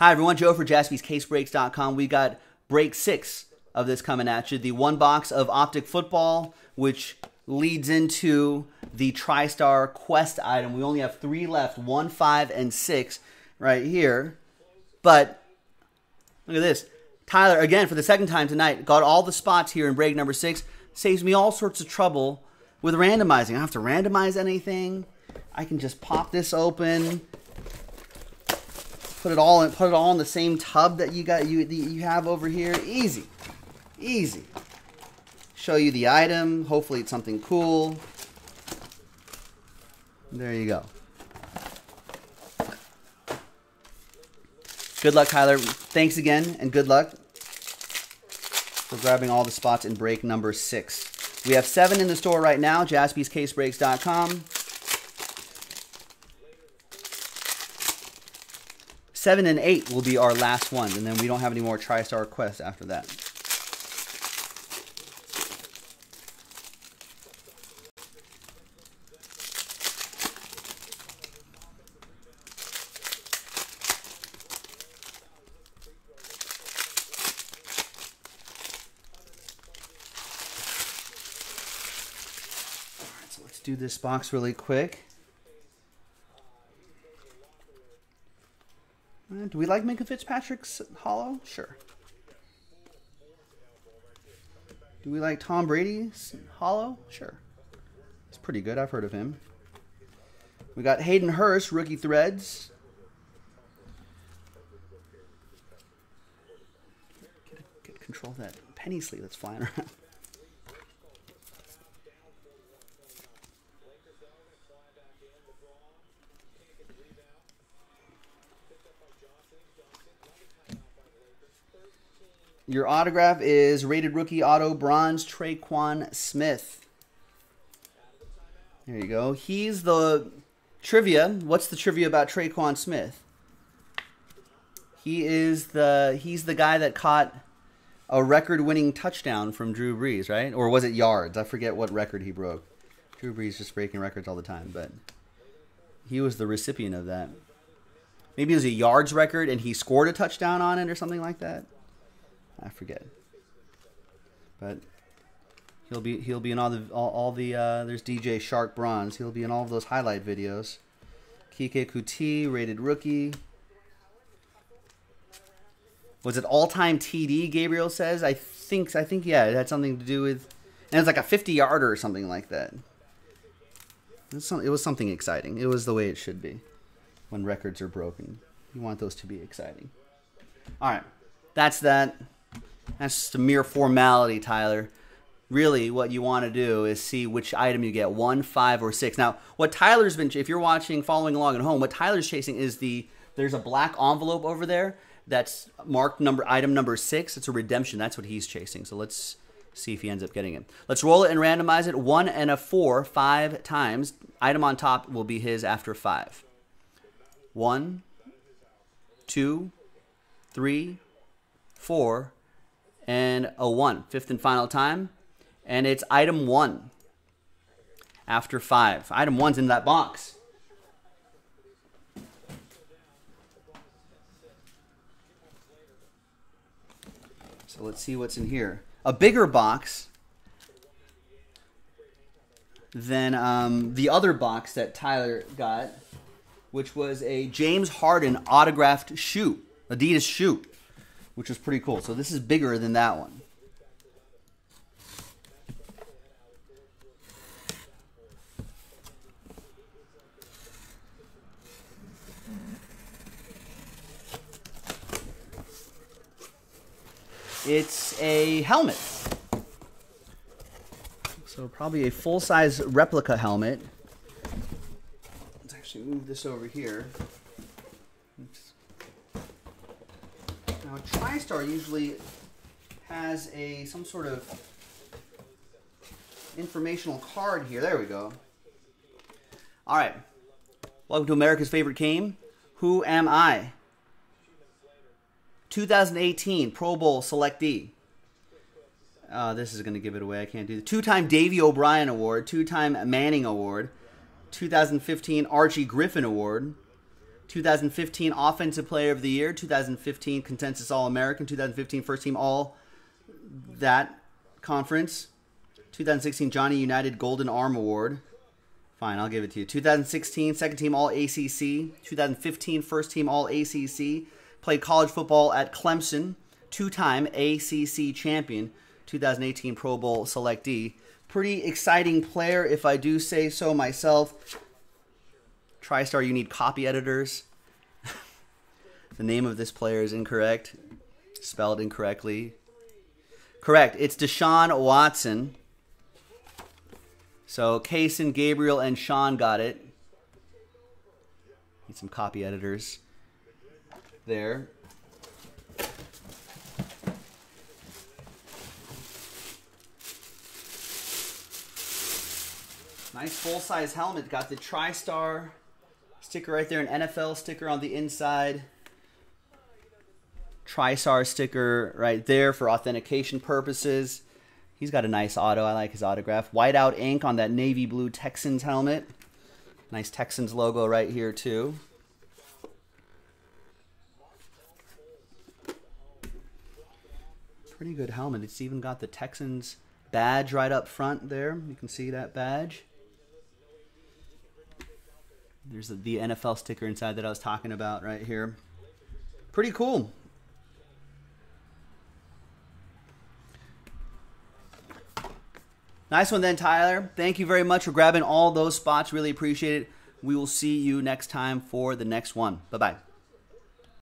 Hi, everyone. Joe for jaspyscasebreaks.com. We got break six of this coming at you. The one box of Optic Football, which leads into the TriStar Quest item. We only have three left one, five, and six right here. But look at this. Tyler, again, for the second time tonight, got all the spots here in break number six. Saves me all sorts of trouble with randomizing. I don't have to randomize anything. I can just pop this open, put it all in, put it all in the same tub that you got you you have over here. Easy, easy. Show you the item. Hopefully, it's something cool. There you go. Good luck, Tyler. Thanks again, and good luck for grabbing all the spots in break number six. We have seven in the store right now, jaspyscasebreaks.com. Seven and eight will be our last ones, and then we don't have any more TriStar quests after that. So let's do this box really quick. Uh, do we like Minkah Fitzpatrick's hollow? Sure. Do we like Tom Brady's hollow? Sure. It's pretty good. I've heard of him. We got Hayden Hurst, rookie threads. Get, get control of that penny sleeve that's flying around. Your autograph is rated rookie auto bronze Tre'Quan Smith. There you go. He's the trivia. What's the trivia about Tre'Quan Smith? He is the he's the guy that caught a record-winning touchdown from Drew Brees, right? Or was it yards? I forget what record he broke. Drew Brees just breaking records all the time, but he was the recipient of that. Maybe it was a yards record and he scored a touchdown on it or something like that. I forget. But he'll be he'll be in all the all, all the uh, there's DJ Chark Bronze. He'll be in all of those highlight videos. Keke Coutee, rated rookie. Was it all-time TD? Gabriel says. I think I think yeah, it had something to do with, and it's like a 50 yarder or something like that. It was something exciting. It was the way it should be when records are broken. You want those to be exciting. All right, that's that. That's just a mere formality, Tyler. Really, what you want to do is see which item you get one, five, or six. Now, what Tyler's been, if you're watching, following along at home, what Tyler's chasing is the there's a black envelope over there that's marked number item number six. It's a redemption. That's what he's chasing. So let's see if he ends up getting it. Let's roll it and randomize it. One and a four, five times. Item on top will be his after five. One, two, three, four, and a 1. Fifth and final time. And it's item 1 after 5. Item 1's in that box. So let's see what's in here. A bigger box than um, the other box that Tyler got, which was a James Harden autographed shoe, Adidas shoe which was pretty cool. So this is bigger than that one. It's a helmet. So probably a full-size replica helmet. Actually move this over here. Now, TriStar usually has a some sort of informational card here. There we go. All right. Welcome to America's favorite game. Who am I? 2018 Pro Bowl selectee. Uh, this is going to give it away. I can't do it. Two-time Davy O'Brien Award, two-time Manning Award, 2015 Archie Griffin Award, 2015 Offensive Player of the Year, 2015 Consensus All American, 2015 First Team All that conference, 2016 Johnny Unitas Golden Arm Award. Fine, I'll give it to you. 2016 Second Team All ACC, 2015 First Team All ACC, played college football at Clemson, two time ACC champion, 2018 Pro Bowl selectee. Pretty exciting player, if I do say so myself. TriStar, you need copy editors. the name of this player is incorrect, spelled incorrectly. Correct, it's Deshaun Watson. So Kaysen, Gabriel, and Sean got it. Need some copy editors there. Nice full-size helmet. Got the TriStar sticker right there, an NFL sticker on the inside. TriStar sticker right there for authentication purposes. He's got a nice auto. I like his autograph. Whiteout ink on that navy blue Texans helmet. Nice Texans logo right here too. Pretty good helmet. It's even got the Texans badge right up front there. You can see that badge. There's the NFL sticker inside that I was talking about right here. Pretty cool. Nice one then, Tyler. Thank you very much for grabbing all those spots. Really appreciate it. We will see you next time for the next one. Bye bye.